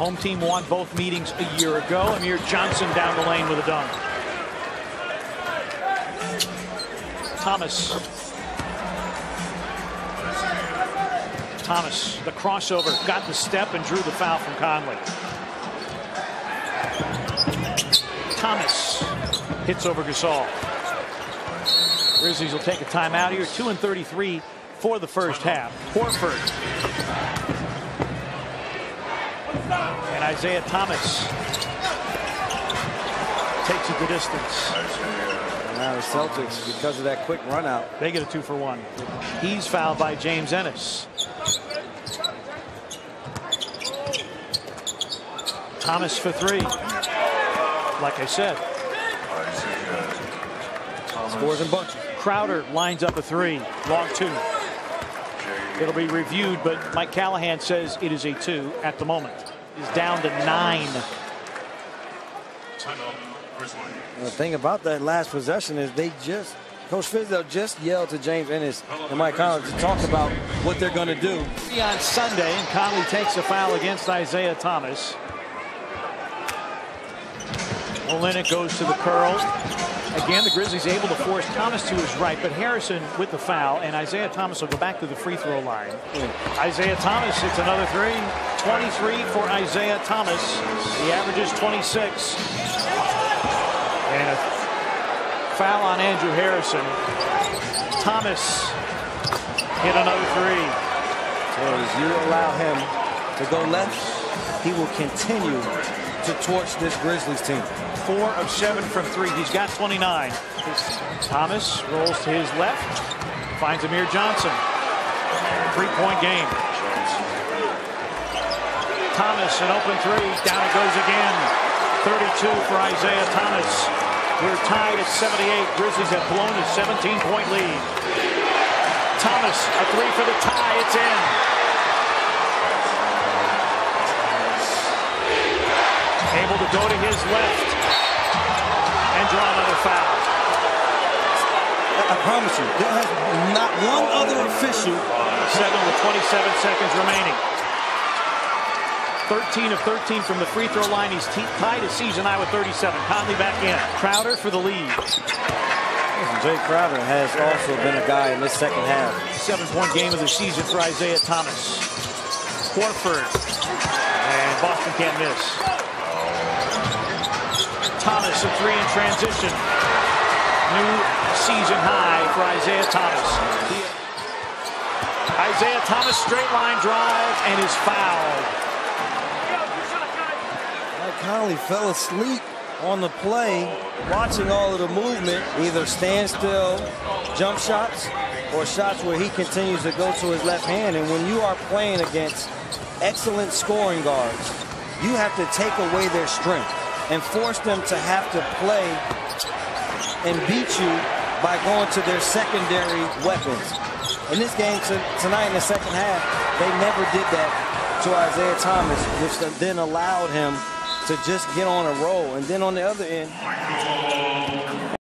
Home team won both meetings a year ago. Amir Johnson down the lane with a dunk. Thomas. Thomas, the crossover, got the step and drew the foul from Conley. Thomas hits over Gasol. Grizzlies will take a timeout here. 2 and 33 for the first half. Horford. And Isaiah Thomas takes it the distance. Now the Celtics, because of that quick run out. They get a two for one. He's fouled by James Ennis. Thomas for three. Like I said. Scores and bunches. Crowder lines up a three. Long two. It'll be reviewed, but Mike Callahan says it is a two at the moment. Is down to nine. And the thing about that last possession is they just, Coach Fizdale just yelled to James Ennis and Mike Conley to talk about what they're going to do. On Sunday, and Conley takes a foul against Isaiah Thomas. Olynyk goes to the curl. Again, the Grizzlies able to force Thomas to his right, but Harrison with the foul, and Isaiah Thomas will go back to the free throw line. Isaiah Thomas hits another three. 23 for Isaiah Thomas. He averages 26. And a foul on Andrew Harrison. Thomas hit another three. So as you allow him to go left, he will continue to torch this Grizzlies team. Four of seven from three. He's got 29. Thomas rolls to his left, finds Amir Johnson. Three-point game. Thomas, an open three. Down it goes again. 32 for Isaiah Thomas. We're tied at 78. Grizzlies have blown a 17-point lead. Thomas, a three for the tie. It's in. Able to go to his left and draw another foul. I promise you, there has not one other official. Seven with 27 seconds remaining. 13 of 13 from the free throw line. He's tied his season high with 37. Conley back in. Crowder for the lead. Jae Crowder has also been a guy in this second half. Seven-point game of the season for Isaiah Thomas. Horford. And Boston can't miss. Thomas, a three in transition. New season high for Isaiah Thomas. Isaiah Thomas straight line drive and is fouled. Mike Conley fell asleep on the play, watching all of the movement, either standstill, jump shots, or shots where he continues to go to his left hand. And when you are playing against excellent scoring guards, you have to take away their strength and force them to have to play and beat you by going to their secondary weapons. In this game tonight in the second half, they never did that to Isaiah Thomas, which then allowed him to just get on a roll. And then on the other end,